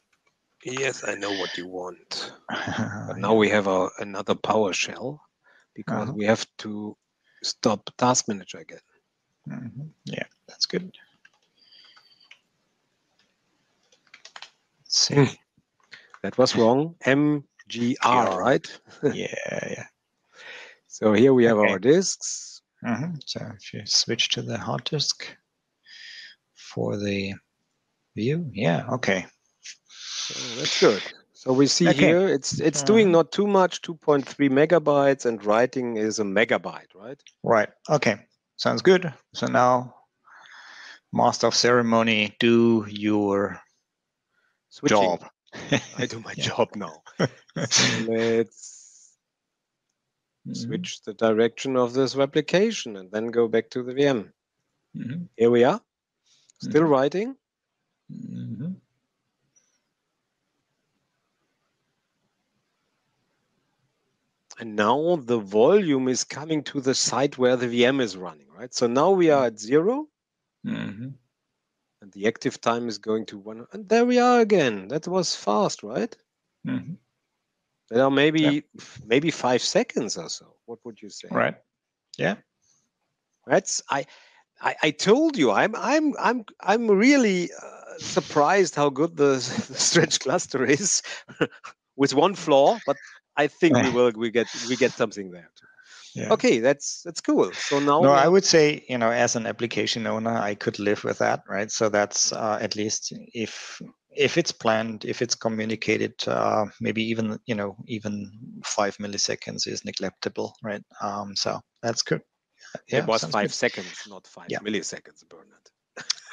Yes, I know what you want. but now we have a, another PowerShell because uh -huh. we have to stop Task Manager again. Mm -hmm. Yeah, that's good. Let's see. Hmm. That was wrong. MGR, right? yeah, yeah. So here we have okay. our disks. Mm -hmm. So if you switch to the hard disk for the view, yeah, okay. So that's good. So we see okay. here it's it's uh, doing not too much, 2.3 megabytes, and writing is a megabyte, right? Right. Okay. Sounds good. So now, master of ceremony, do your Switching. job. I do my job now. so let's mm-hmm. switch the direction of this replication and then go back to the VM. Mm-hmm. Here we are, still mm-hmm. writing. Mm-hmm. And now the volume is coming to the site where the VM is running, right? So now we are at 0 mm-hmm. And the active time is going to one. And there we are again. That was fast, right? Mm-hmm. There are maybe yeah. maybe five seconds or so. What would you say? Right. Yeah. That's I. I, I told you I'm I'm I'm I'm really uh, surprised how good the, the stretch cluster is with one flaw, but I think we will we get we get something there too. Yeah. Okay, that's that's cool. So now, no, I would say you know, as an application owner, I could live with that, right? So that's uh, at least if if it's planned, if it's communicated, uh, maybe even you know, even five milliseconds is neglectable, right? Um, so that's good. Yeah, it was five good. seconds, not five yeah. milliseconds, Bernard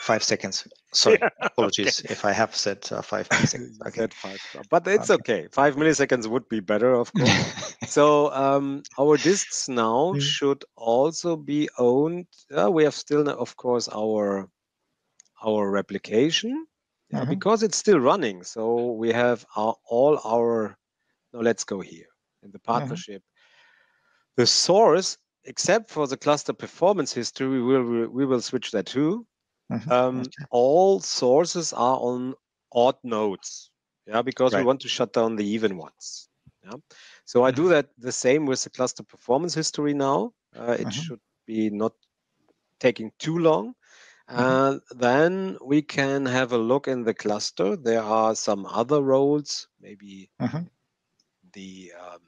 five seconds. Sorry, yeah, apologies okay. if I have said uh, five milliseconds. Okay. five, but it's okay. okay. Five milliseconds would be better, of course. so um, our disks now mm. should also be owned. Uh, we have still, of course, our our replication mm-hmm. because it's still running. So we have our, all our. Now let's go here in the mm-hmm. partnership. Mm-hmm. The source, except for the cluster performance history, we will we will switch that too Mm-hmm. Um, okay. All sources are on odd nodes, yeah, because right. we want to shut down the even ones. Yeah, so I do mm-hmm. that the same with the cluster performance history now. Uh, it mm-hmm. should be not taking too long. Uh, then we can have a look in the cluster. There are some other roles, maybe mm-hmm. the um,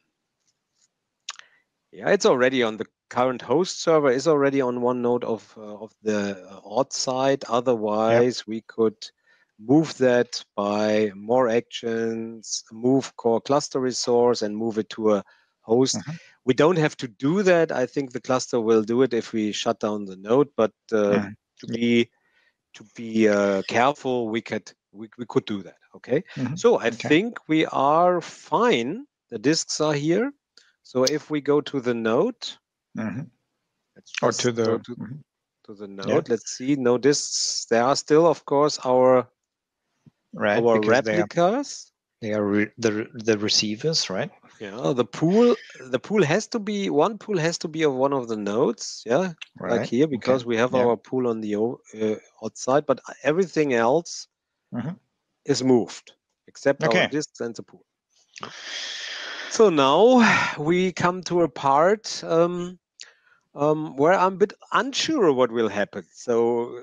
yeah, it's already on the current host server is already on one node of uh, of the uh, odd side. Otherwise, yep. we could move that by more actions, move core cluster resource, and move it to a host. Mm-hmm. We don't have to do that. I think the cluster will do it if we shut down the node. But uh, mm-hmm. to be to be uh, careful, we could we, we could do that. Okay. Mm-hmm. So I okay. think we are fine. The disks are here. So if we go to the node, Mm-hmm. Or to the to, mm-hmm. to, the node. Yeah. Let's see. No disks. There are still, of course, our right, our replicas. They are, they are re- the the receivers, right? Yeah. The pool. The pool has to be one pool has to be of one of the nodes. Yeah, right. like here because okay. we have yeah. our pool on the uh, outside, but everything else mm-hmm. is moved except okay. our disks and the pool. So now we come to a part um, um, where I'm a bit unsure what will happen. So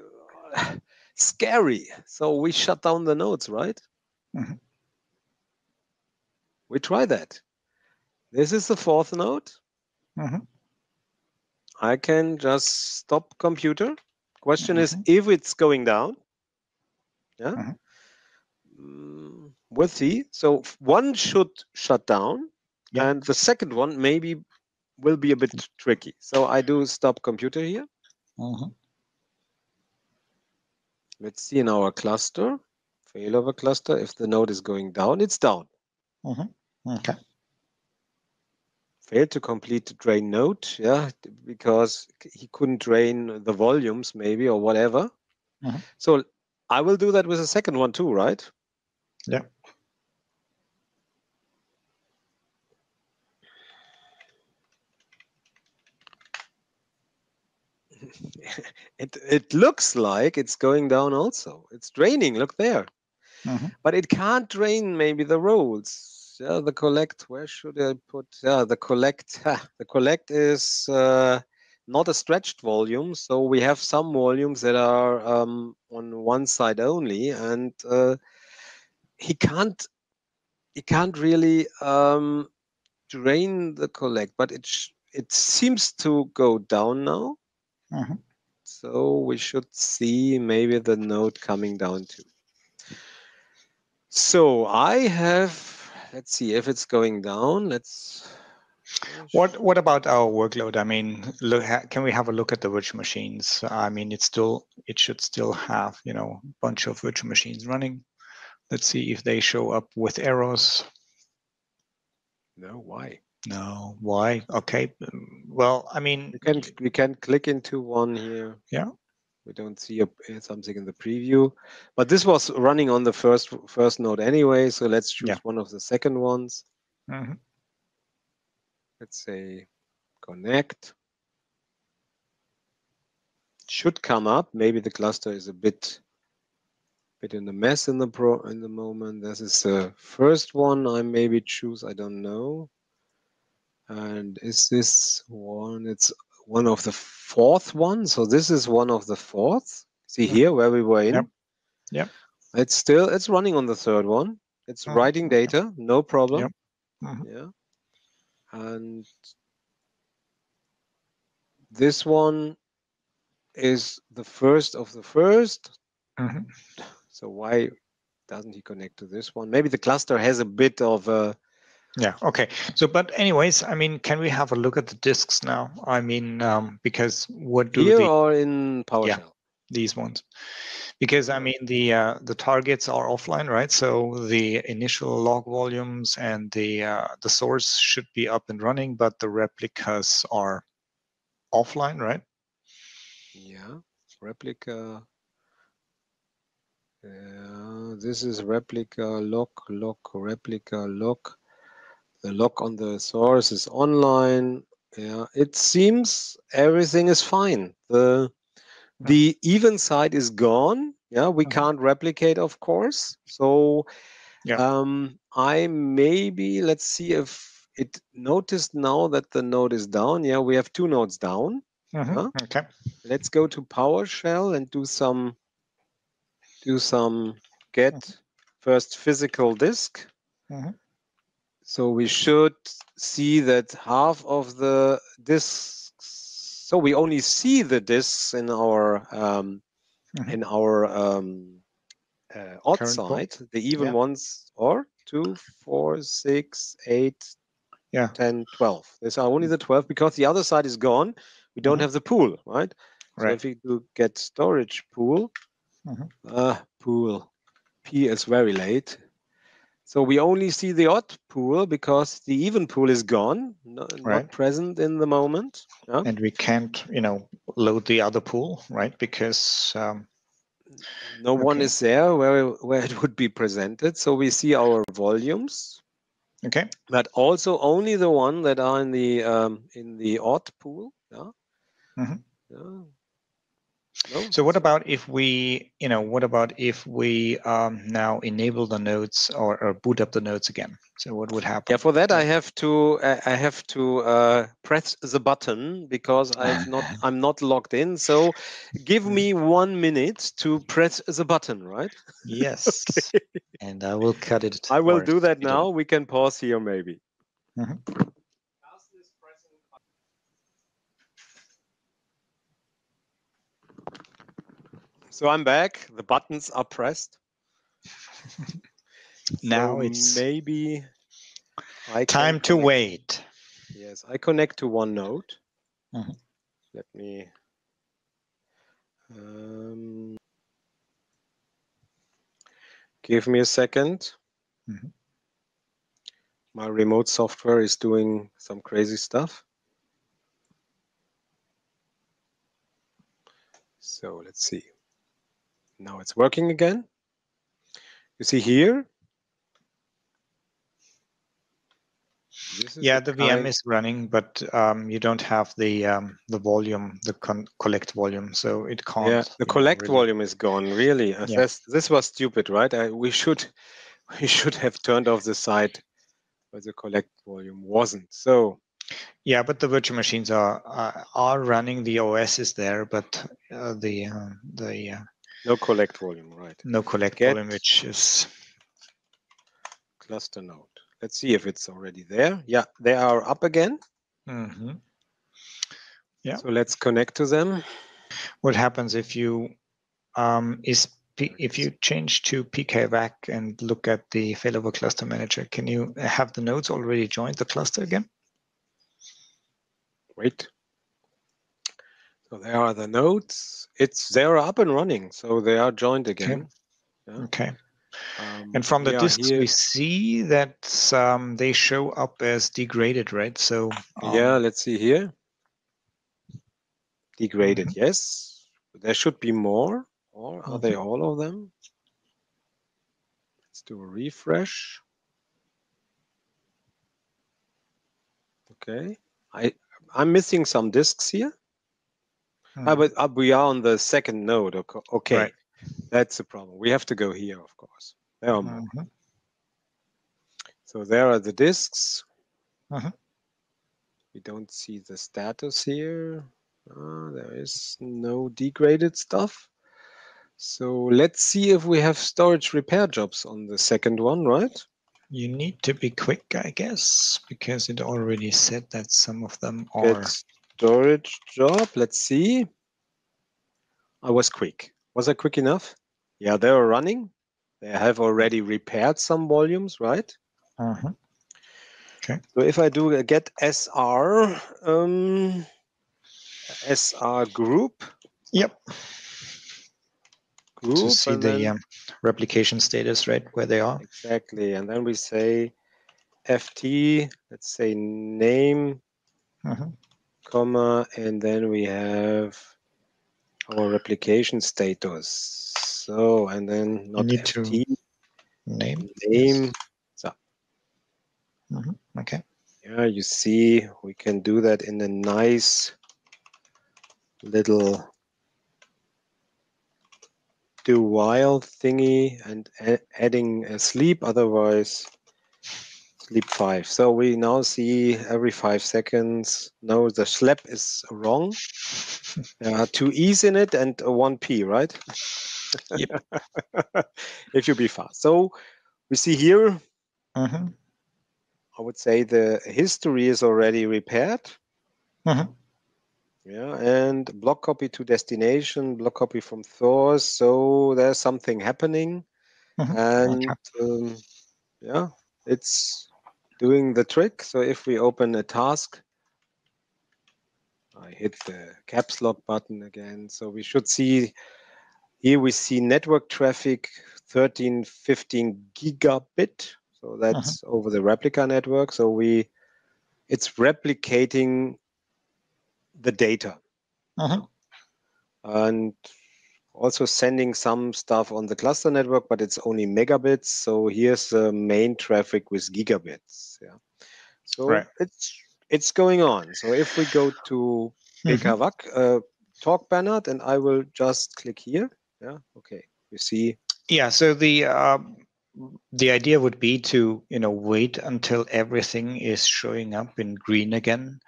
scary. So we shut down the nodes, right? Mm-hmm. We try that. This is the fourth node. Mm-hmm. I can just stop computer. Question mm-hmm. is if it's going down. Yeah. Mm-hmm. Mm, we'll see. So one should shut down, yeah. and the second one maybe will be a bit tricky. So I do stop computer here. Mm-hmm. Let's see in our cluster, failover cluster, if the node is going down, it's down. Mm-hmm. Okay. Failed to complete the drain node, yeah, because he couldn't drain the volumes maybe or whatever. Mm-hmm. So I will do that with a second one too, right? Yeah. it it looks like it's going down also. It's draining. Look there. Mm-hmm. But it can't drain maybe the roles. Yeah, the collect. Where should I put? Yeah, the collect. the collect is uh, not a stretched volume, so we have some volumes that are um, on one side only, and uh, he can't. He can't really um, drain the collect, but it it seems to go down now. Mm-hmm. So we should see maybe the node coming down too. So I have, let's see if it's going down. Let's. What What about our workload? I mean, look, can we have a look at the virtual machines? I mean, it's still it should still have you know a bunch of virtual machines running. Let's see if they show up with errors. No, why? No, why? Okay. Well, I mean, we can we can click into one here. Yeah. We don't see a, something in the preview, but this was running on the first first node anyway. So let's choose yeah. one of the second ones. Mm -hmm. Let's say connect. Should come up. Maybe the cluster is a bit bit in the mess in the pro in the moment. This is the first one I maybe choose. I don't know. And is this one? It's one of the fourth one. So this is one of the fourth. See mm-hmm. here where we were in. Yep. yep. It's still it's running on the third one. It's oh, writing data, no problem. Yep. Mm-hmm. Yeah. And this one is the first of the 1st mm-hmm. So why doesn't he connect to this one? Maybe the cluster has a bit of a yeah. Okay. So, but anyways, I mean, can we have a look at the disks now? I mean, um, because what do here the, or in PowerShell? Yeah, these ones. Because I mean, the uh, the targets are offline, right? So the initial log volumes and the uh, the source should be up and running, but the replicas are offline, right? Yeah, replica. Yeah, this is replica log log replica log the log on the source is online. Yeah, it seems everything is fine. The the even side is gone. Yeah, we mm-hmm. can't replicate, of course. So yeah. um, I maybe let's see if it noticed now that the node is down. Yeah, we have two nodes down. Mm-hmm. Huh? Okay. Let's go to PowerShell and do some do some get mm-hmm. first physical disk. Mm-hmm. So we should see that half of the disks, so we only see the disks in our um, mm-hmm. in our um, uh, odd Current side, the even yeah. ones are two, four, six, eight, yeah. 10, 12. These are only the 12 because the other side is gone. We don't mm-hmm. have the pool, right? So right. if we do get storage pool, mm-hmm. uh, pool, P is very late. So we only see the odd pool because the even pool is gone, not, right. not present in the moment. Yeah? And we can't, you know, load the other pool, right? Because um, no okay. one is there where where it would be presented. So we see our volumes. Okay. But also only the one that are in the um, in the odd pool. Yeah. Mm-hmm. yeah. So what about if we, you know, what about if we um, now enable the nodes or, or, boot up the nodes again? So what would happen? Yeah, for that I have to I have to uh, press the button because I'm not I'm not logged in. So give me one minute to press the button, right? Yes. okay. And I will cut it. I will do that now. We can pause here maybe. Mm -hmm. So I'm back. The buttons are pressed. now so it's maybe I time to wait. Yes, I connect to one node. Mm -hmm. Let me. Um, give me a 2nd mm -hmm. My remote software is doing some crazy stuff. So let's see. Now it's working again. You see here, yeah, the, the VM is running, but um, you don't have the um, the volume, the collect volume, so it can't. Yeah, the collect really... volume is gone. Really, yeah. this, this was stupid, right? I, we should we should have turned off the site where the collect volume wasn't. So. Yeah, but the virtual machines are are, are running. The OS is there, but uh, the uh, the uh, no collect volume, right? No collect Get volume, which is cluster node. Let's see if it's already there. Yeah, they are up again. Mm -hmm. Yeah. So let's connect to them. What happens if you um, is P if you change to pkvac and look at the failover cluster manager, can you have the nodes already joined the cluster again? Wait. So there are the nodes. It's they're up and running, so they are joined again. Okay. Yeah. okay. Um, and from the disks, we see that um, they show up as degraded, right? So um, yeah, let's see here. Degraded, mm -hmm. yes. There should be more, or are mm -hmm. they mm-hmm. all of them? Let's do a refresh. Okay, I I'm missing some disks here. -hmm. but uh, we are on the second node. Okay, right. That's the problem. We have to go here, of course. There are more. Mm -hmm. So there are the disks. Mm -hmm. We don't see the status here. Uh, there is no degraded stuff. So let's see if we have storage repair jobs on the second one, right? You need to be quick, I guess, because it already said that some of them are. Storage job. Let's see. I was quick. Was I quick enough? Yeah, they are running. They have already repaired some volumes, right? Uh-huh. Okay. So if I do a get SR, um, SR group. Yep. Group to see the then, um, replication status, right, where they are. Exactly. And then we say FT, let's say name, uh-huh. Comma, and then we have our replication status. So, and then not you need FT, to name. Name. So. Mm -hmm. Okay. Yeah, you see, we can do that in a nice little do while thingy and adding a sleep, otherwise sleep five. So we now see every five seconds, no, the slap is wrong. There are two E's in it and a one P, right? Yep. if you be fast. So we see here, mm-hmm. I would say the history is already repaired. Mm-hmm. Yeah, and block copy to destination, block copy from source. So there's something happening. Mm-hmm. And um, yeah, it's doing the trick. So if we open a task, I hit the caps lock button again. So we should see here we see network traffic 13, 15 gigabit. So that's uh-huh. over the replica network. So we it's replicating the data. Uh-huh. And also sending some stuff on the cluster network, but it's only megabits. So here's the main traffic with gigabits. Yeah. So right. it's it's going on. So if we go to mm-hmm. uh, talk Bernard, and I will just click here. Yeah. Okay. You see. Yeah. So the uh, the idea would be to you know wait until everything is showing up in green again,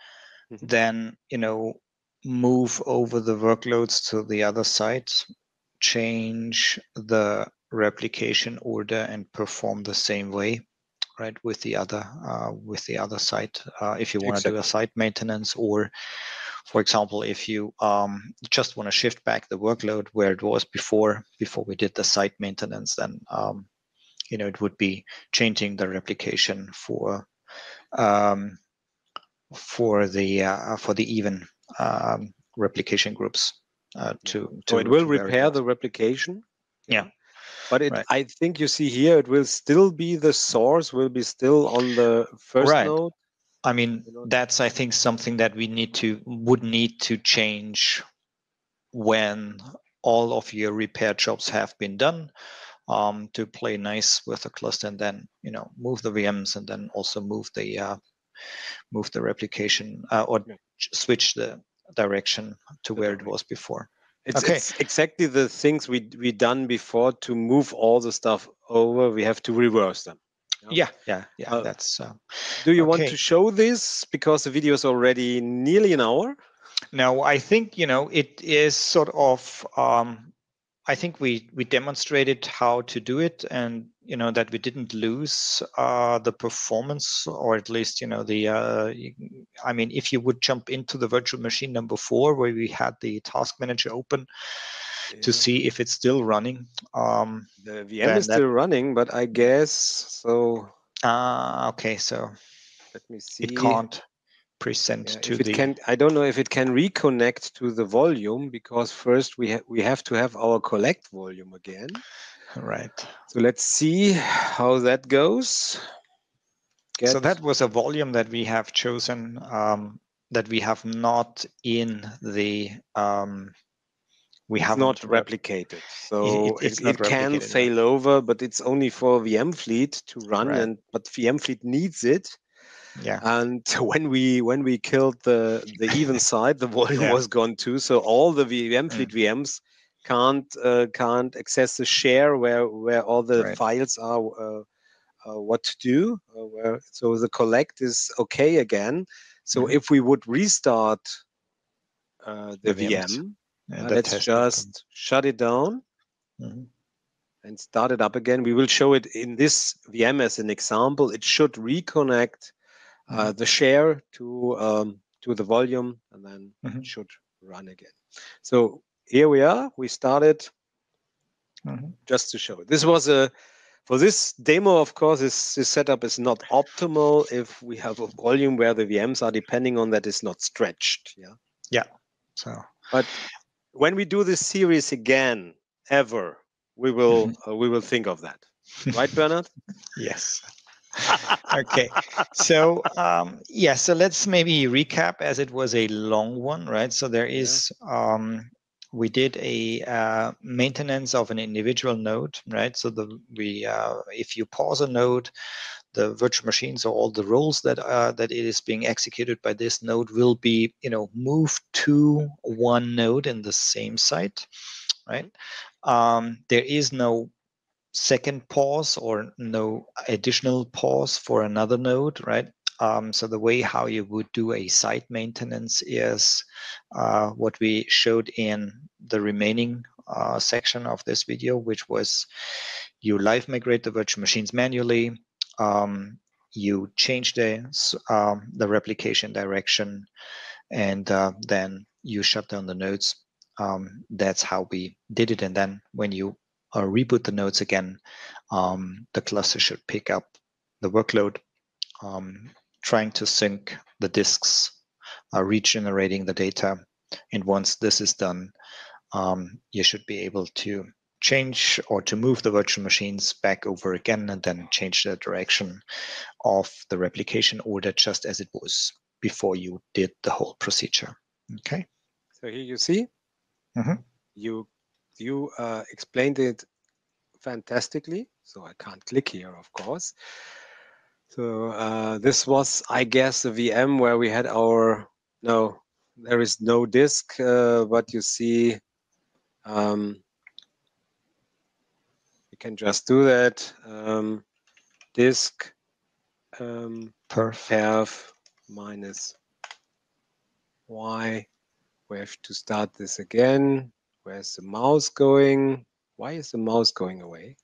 mm-hmm. then you know move over the workloads to the other side, change the replication order and perform the same way right with the other uh, with the other site uh, if you want to exactly. do a site maintenance or for example if you um, just want to shift back the workload where it was before before we did the site maintenance then um, you know it would be changing the replication for um, for the uh, for the even um, replication groups uh, to, to, so it will repair the replication yeah but it, right. I think you see here it will still be the source will be still on the first right. node. I mean that's I think something that we need to would need to change when all of your repair jobs have been done um, to play nice with the cluster and then you know move the VMs and then also move the uh, move the replication uh, or switch the direction to where it was before. It's, okay. it's exactly the things we we done before to move all the stuff over. We have to reverse them. Yeah, yeah, yeah. Uh, that's. Uh, do you okay. want to show this because the video is already nearly an hour? No, I think you know it is sort of. Um, I think we we demonstrated how to do it, and you know that we didn't lose uh, the performance, or at least you know the. Uh, I mean, if you would jump into the virtual machine number four, where we had the task manager open, yeah. to see if it's still running. Um, the VM is that... still running, but I guess so. Ah, uh, okay. So let me see. It can't present yeah, to the. It can, I don't know if it can reconnect to the volume because first we ha- we have to have our collect volume again. Right. So let's see how that goes. Get... So that was a volume that we have chosen um, that we have not in the um, we have not replicated so it, it, it can fail over but it's only for vm fleet to run right. and but vm fleet needs it yeah and when we when we killed the the even side the volume yeah. was gone too so all the vm fleet mm. vms can't uh, can't access the share where where all the right. files are uh, uh, what to do uh, where so the collect is okay again so mm. if we would restart uh, the, the vm uh, let's just shut it down mm-hmm. and start it up again. We will show it in this VM as an example. It should reconnect uh, mm-hmm. the share to um, to the volume, and then mm-hmm. it should run again. So here we are. We started mm-hmm. just to show. This was a for this demo, of course, this, this setup is not optimal if we have a volume where the VMs are depending on that is not stretched. Yeah. Yeah. So, but when we do this series again, ever, we will mm-hmm. uh, we will think of that, right, Bernard? yes. okay. So um yeah so let's maybe recap as it was a long one right? So there is yeah. um we did a uh, maintenance of an individual node right? So the we uh, if you pause a node the virtual machines or all the roles that uh, that it is being executed by this node will be you know moved to one node in the same site right? Um, there is no second pause or no additional pause for another node right um, so the way how you would do a site maintenance is uh, what we showed in the remaining uh, section of this video, which was you live migrate the virtual machines manually, um, you change the um, the replication direction, and uh, then you shut down the nodes. Um, that's how we did it. And then when you uh, reboot the nodes again, um, the cluster should pick up the workload, um, trying to sync the disks, uh, regenerating the data. And once this is done, um, you should be able to change or to move the virtual machines back over again and then change the direction of the replication order just as it was before you did the whole procedure. Okay. So here you see, mm-hmm. you you uh, explained it fantastically. So I can't click here, of course. So uh, this was, I guess, the VM where we had our no, there is no disk, uh, but you see um, can just do that. Um, disk um, perf. perf minus y. We have to start this again. Where's the mouse going? Why is the mouse going away?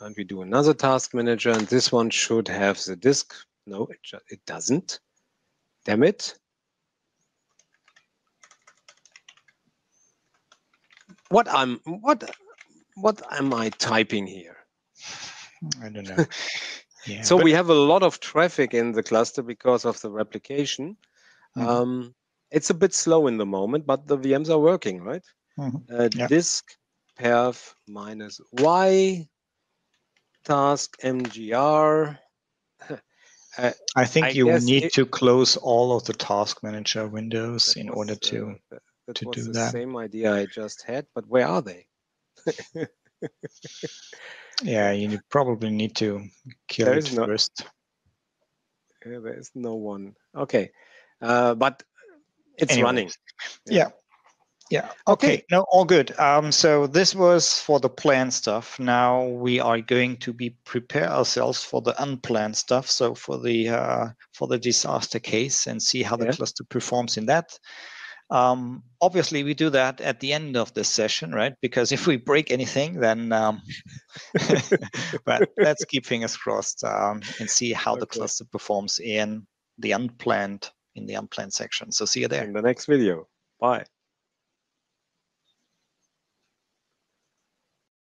And we do another task manager, and this one should have the disk. No, it, it doesn't. Damn it. What I'm what what am I typing here? I don't know. yeah, so but... we have a lot of traffic in the cluster because of the replication. Mm-hmm. Um, it's a bit slow in the moment, but the VMs are working, right? Mm-hmm. Uh, yeah. Disk perf minus y task mgr. Uh, I think I you need it, to close all of the task manager windows in order to uh, that to do that. Same idea I just had, but where are they? yeah, you probably need to kill it no, first. Okay, there is no one. Okay, uh, but it's Anyways. running. Yeah. yeah. Yeah. Okay. okay. No, all good. Um, so this was for the planned stuff. Now we are going to be prepare ourselves for the unplanned stuff. So for the uh, for the disaster case and see how the yeah. cluster performs in that. Um, obviously, we do that at the end of the session, right? Because if we break anything, then um, but let's keep fingers crossed um, and see how okay. the cluster performs in the unplanned in the unplanned section. So see you there in the next video. Bye.